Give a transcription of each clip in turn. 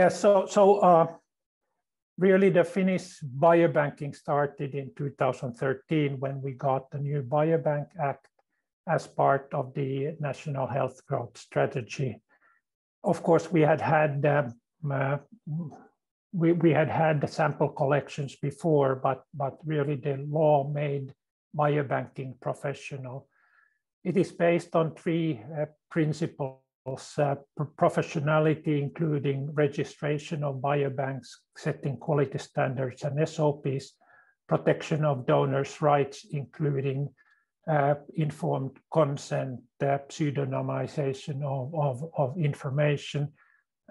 Yeah, so, so uh, really the Finnish biobanking started in 2013 when we got the new Biobank Act as part of the National Health Growth Strategy. Of course, we had had um, uh, we, we had had the sample collections before, but, but really the law made biobanking professional. It is based on three uh, principles, uh, professionality, including registration of biobanks, setting quality standards and SOPs, protection of donors' rights, including uh, informed consent, uh, pseudonymization of, of, of information,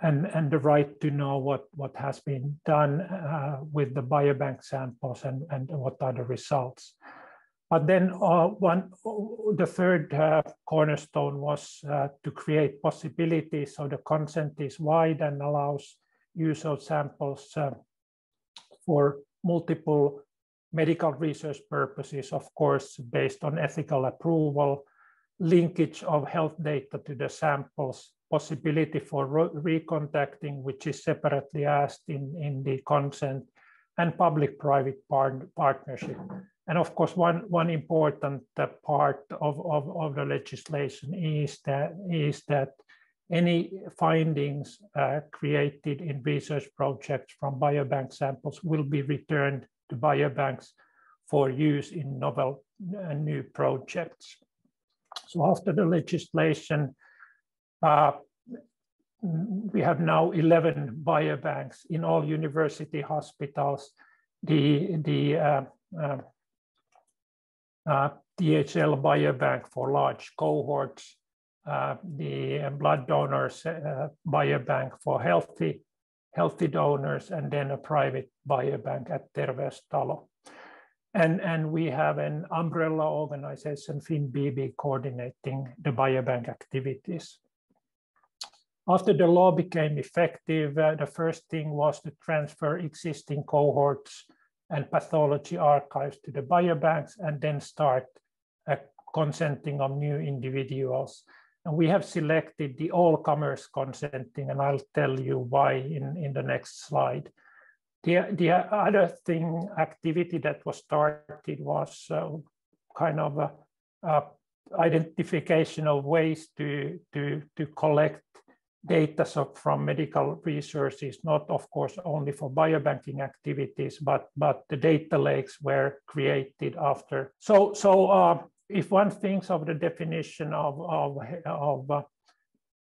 and, and the right to know what, what has been done uh, with the biobank samples and, and what are the results. But then uh, one, the third uh, cornerstone was uh, to create possibilities so the consent is wide and allows use of samples uh, for multiple medical research purposes, of course, based on ethical approval, linkage of health data to the samples, possibility for re recontacting, which is separately asked in, in the consent, and public-private part partnership. And of course, one, one important uh, part of, of, of the legislation is that, is that any findings uh, created in research projects from biobank samples will be returned to biobanks for use in novel uh, new projects. So after the legislation, uh, we have now 11 biobanks in all university hospitals. The, the uh, THL biobank for large cohorts, uh, the blood donors uh, biobank for healthy, healthy donors, and then a private biobank at Terveystalo. And, and we have an umbrella organization, FinBB, coordinating the biobank activities. After the law became effective, uh, the first thing was to transfer existing cohorts and pathology archives to the biobanks and then start uh, consenting of new individuals. And we have selected the all-comers consenting, and I'll tell you why in, in the next slide. The, the other thing, activity that was started was uh, kind of a, a identification of ways to, to, to collect data from medical resources, not of course only for biobanking activities, but, but the data lakes were created after. So, so uh, if one thinks of the definition of, of, of uh,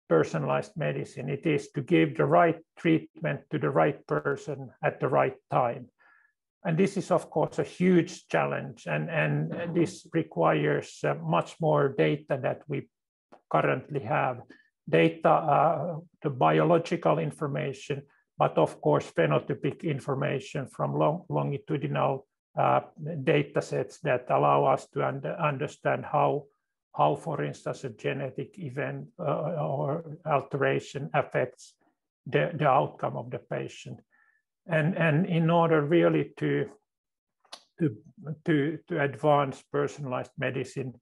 personalized medicine, it is to give the right treatment to the right person at the right time. And this is, of course, a huge challenge, and, and this requires uh, much more data that we currently have data, uh, the biological information, but of course phenotypic information from long, longitudinal uh, data sets that allow us to under, understand how, how, for instance, a genetic event uh, or alteration affects the, the outcome of the patient. And, and in order really to, to, to, to advance personalized medicine,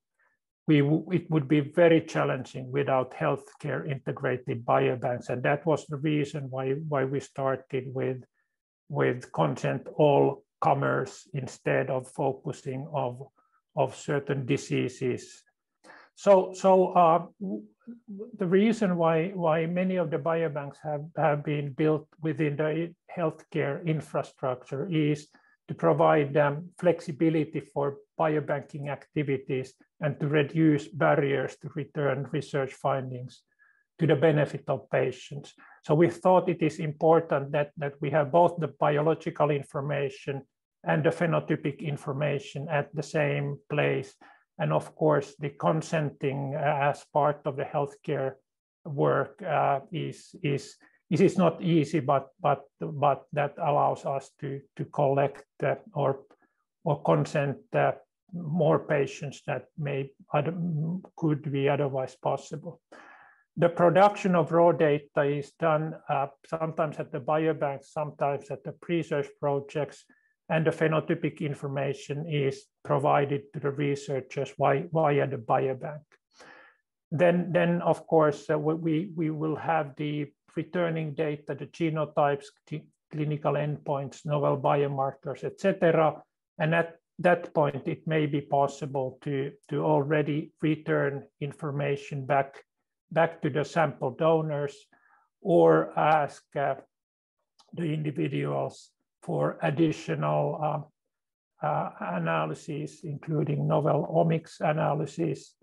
we it would be very challenging without healthcare integrated biobanks, and that was the reason why why we started with with consent all comers instead of focusing of of certain diseases. So so uh, the reason why why many of the biobanks have have been built within the healthcare infrastructure is to provide um, flexibility for biobanking activities and to reduce barriers to return research findings to the benefit of patients. So we thought it is important that, that we have both the biological information and the phenotypic information at the same place. And of course, the consenting uh, as part of the healthcare work uh, is, is this is not easy, but but but that allows us to to collect uh, or or consent uh, more patients that may could be otherwise possible. The production of raw data is done uh, sometimes at the biobank, sometimes at the research projects, and the phenotypic information is provided to the researchers via, via the biobank. Then, then of course, uh, we, we will have the returning data, the genotypes, clinical endpoints, novel biomarkers, etc. And at that point, it may be possible to, to already return information back, back to the sample donors or ask uh, the individuals for additional uh, uh, analyses, including novel omics analysis,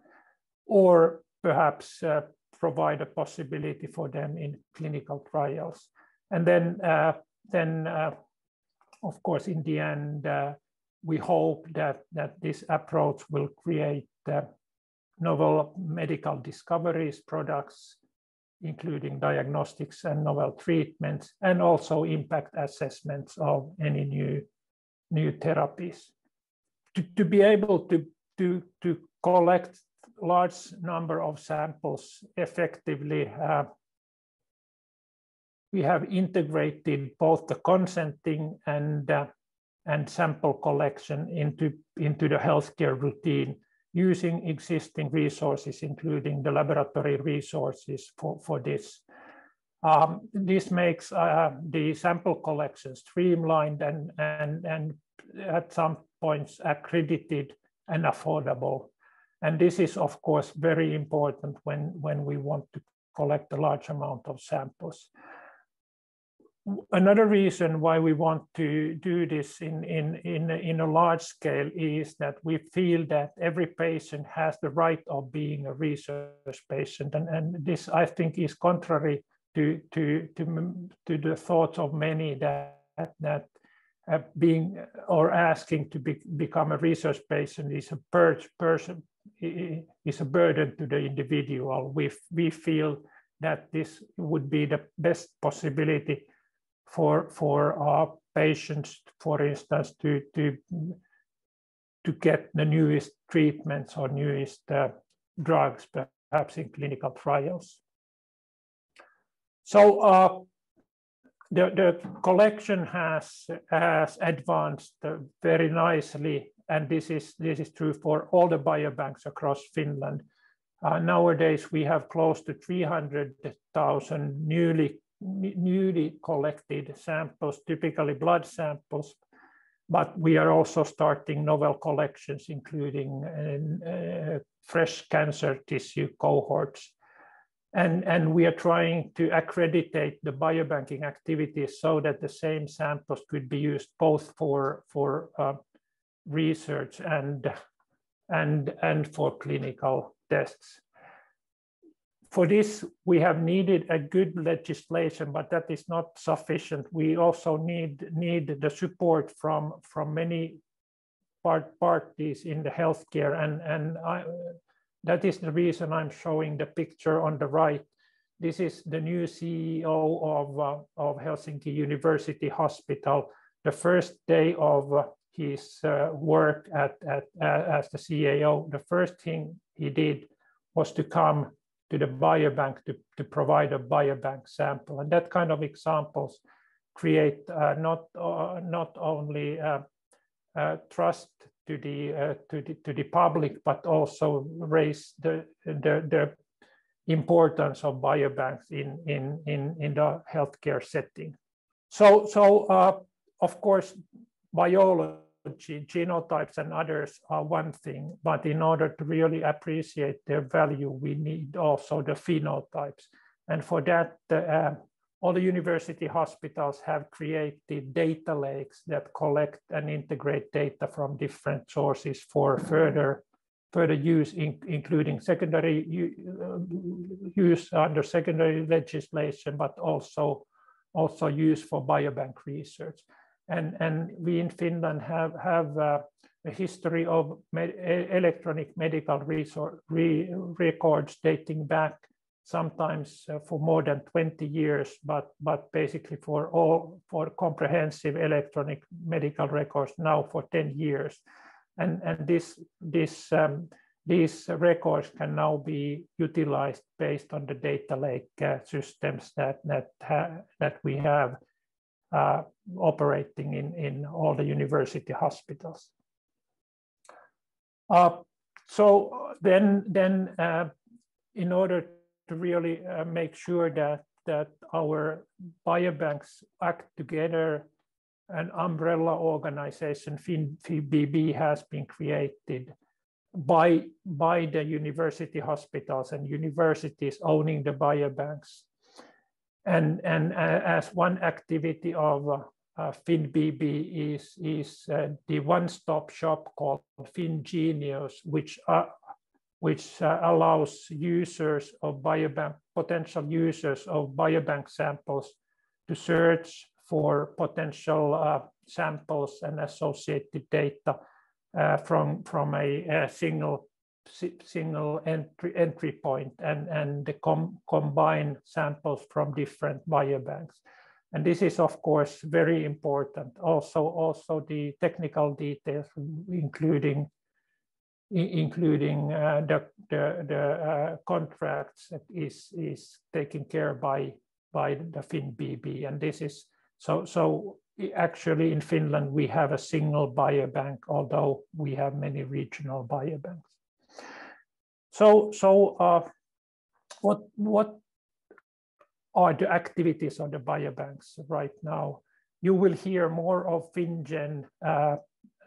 or perhaps uh, provide a possibility for them in clinical trials. And then, uh, then uh, of course, in the end, uh, we hope that, that this approach will create novel medical discoveries, products, including diagnostics and novel treatments, and also impact assessments of any new, new therapies. To, to be able to, to, to collect large number of samples effectively, uh, we have integrated both the consenting and, uh, and sample collection into, into the healthcare routine using existing resources, including the laboratory resources for, for this. Um, this makes uh, the sample collection streamlined and, and, and at some points accredited and affordable. And this is, of course, very important when, when we want to collect a large amount of samples another reason why we want to do this in, in, in, in a large scale is that we feel that every patient has the right of being a research patient. And, and this, I think, is contrary to, to, to, to the thoughts of many that, that being or asking to be, become a research patient is a person is a burden to the individual. We, we feel that this would be the best possibility for for our patients, for instance, to to to get the newest treatments or newest uh, drugs, perhaps in clinical trials. So uh, the, the collection has, has advanced very nicely, and this is, this is true for all the biobanks across Finland. Uh, nowadays, we have close to 300,000 newly newly collected samples, typically blood samples, but we are also starting novel collections, including uh, fresh cancer tissue cohorts. And, and we are trying to accreditate the biobanking activities so that the same samples could be used both for, for uh, research and, and, and for clinical tests for this, we have needed a good legislation, but that is not sufficient. We also need, need the support from, from many part, parties in the healthcare. And, and I, that is the reason I'm showing the picture on the right. This is the new CEO of, uh, of Helsinki University Hospital. The first day of uh, his uh, work at, at, as the CEO, the first thing he did was to come to the biobank to, to provide a biobank sample. And that kind of examples create uh, not, uh, not only uh, uh trust to the, uh, to, the, to the public, but also raise the, the, the importance of biobanks in, in, in, in the healthcare setting. So, so uh, of course, biology genotypes and others are one thing, but in order to really appreciate their value, we need also the phenotypes. And for that, uh, all the university hospitals have created data lakes that collect and integrate data from different sources for further further use, in, including secondary uh, use under secondary legislation, but also also use for biobank research. And, and we in Finland have, have uh, a history of med electronic medical re records dating back sometimes uh, for more than 20 years, but, but basically for all for comprehensive electronic medical records now for 10 years. And, and this, this, um, these records can now be utilized based on the data lake uh, systems that, that, that we have uh, operating in, in all the university hospitals. Uh, so then, then uh, in order to really uh, make sure that, that our biobanks act together, an umbrella organization, FINBB, has been created by, by the university hospitals and universities owning the biobanks. And, and uh, as one activity of uh, uh, FinBB is, is uh, the one-stop shop called Fingenious, which, uh, which uh, allows users of biobank, potential users of biobank samples to search for potential samples and associated data from, from a, a single single entry entry point and and com combine samples from different biobanks and this is, of course, very important. Also, also the technical details, including including uh, the the, the uh, contracts is is taken care by by the FinBB, and this is so so. Actually, in Finland, we have a single biobank, although we have many regional biobanks. So, so uh, what what are the activities of the biobanks right now. You will hear more of FinnGen uh,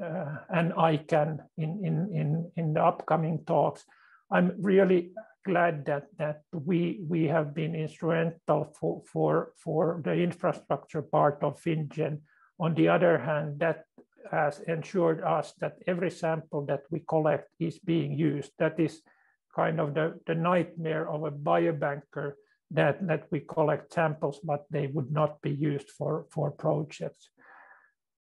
uh, and ICAN in, in, in, in the upcoming talks. I'm really glad that, that we, we have been instrumental for, for, for the infrastructure part of FinnGen. On the other hand, that has ensured us that every sample that we collect is being used. That is kind of the, the nightmare of a biobanker that, that we collect samples, but they would not be used for, for projects.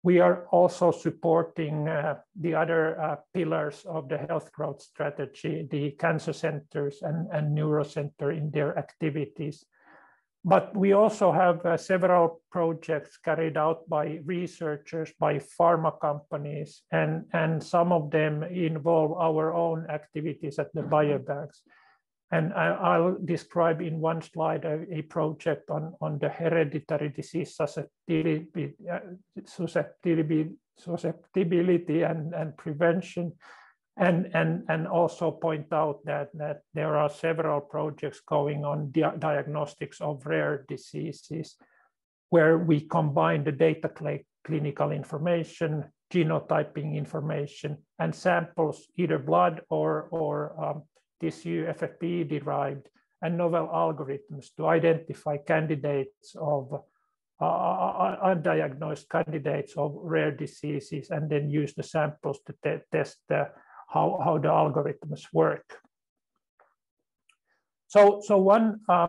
We are also supporting uh, the other uh, pillars of the health growth strategy, the cancer centers and, and neurocenter in their activities. But we also have uh, several projects carried out by researchers, by pharma companies, and, and some of them involve our own activities at the biobanks. And I, will describe in one slide a, a, project on, on the hereditary disease susceptibility, uh, susceptibility, susceptibility and, and prevention. And, and, and also point out that, that there are several projects going on di diagnostics of rare diseases where we combine the data clinical information, genotyping information, and samples, either blood or, or um, tissue FFPE derived and novel algorithms to identify candidates of uh, uh, uh, undiagnosed candidates of rare diseases and then use the samples to te test how, how the algorithms work. So, so one uh,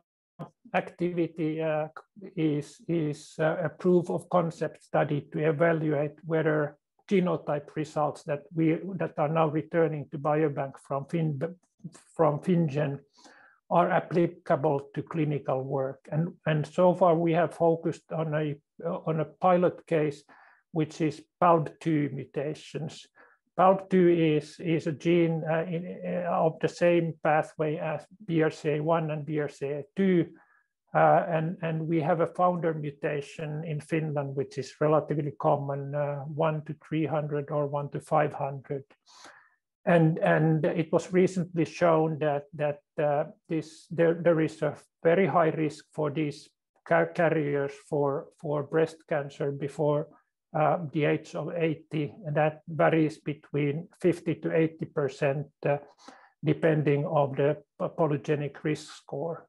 activity uh, is, is uh, a proof of concept study to evaluate whether genotype results that we that are now returning to biobank from fin from FinnGen are applicable to clinical work. And, and so far we have focused on a, on a pilot case, which is PALB2 mutations. PALB2 is, is a gene uh, in, uh, of the same pathway as BRCA1 and BRCA2. Uh, and, and we have a founder mutation in Finland, which is relatively common, uh, 1 to 300 or 1 to 500. And, and it was recently shown that, that uh, this, there, there is a very high risk for these car carriers for, for breast cancer before uh, the age of 80, and that varies between 50 to 80% uh, depending on the polygenic risk score.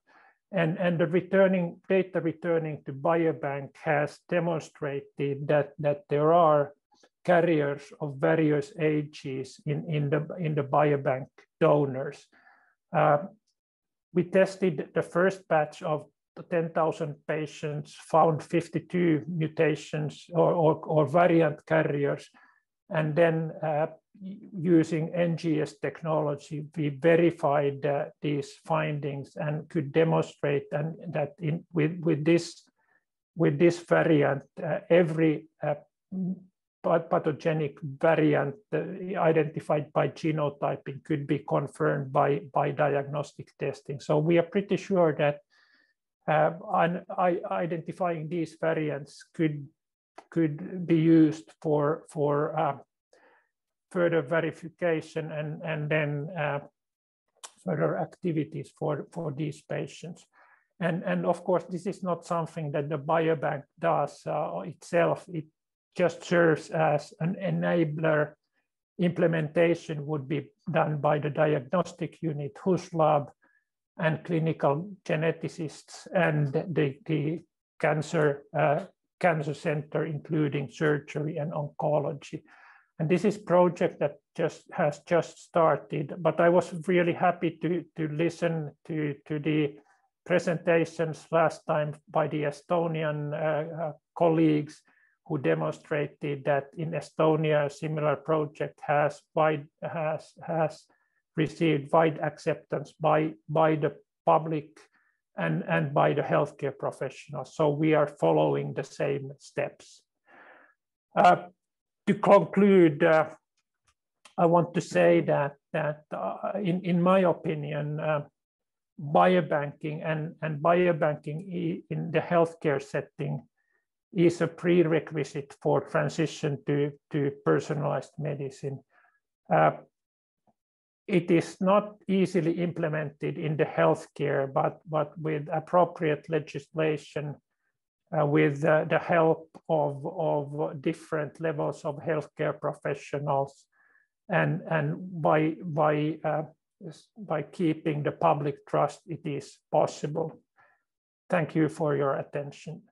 And, and the returning data returning to biobank has demonstrated that, that there are carriers of various ages in, in, the, in the biobank donors. Uh, we tested the first batch of 10,000 patients, found 52 mutations or, or, or variant carriers, and then uh, using NGS technology, we verified uh, these findings and could demonstrate and that in, with, with, this, with this variant, uh, every uh, pathogenic variant uh, identified by genotyping could be confirmed by, by diagnostic testing. So we are pretty sure that uh, identifying these variants could, could be used for, for uh, further verification and, and then uh, further activities for, for these patients. And, and of course, this is not something that the biobank does uh, itself. It just serves as an enabler. Implementation would be done by the diagnostic unit, HusLab, and clinical geneticists, and the, the cancer, uh, cancer center, including surgery and oncology. And this is project that just has just started, but I was really happy to, to listen to, to the presentations last time by the Estonian uh, uh, colleagues who demonstrated that in Estonia, a similar project has wide has has received wide acceptance by by the public and and by the healthcare professionals. So we are following the same steps. Uh, to conclude, uh, I want to say that that uh, in in my opinion uh, biobanking and, and biobanking in the healthcare setting is a prerequisite for transition to, to personalized medicine. It is not easily implemented in the healthcare, but, but with appropriate legislation, uh, with uh, the help of, of different levels of healthcare professionals, and, and by, by uh, by keeping the public trust, it is possible. Thank you for your attention.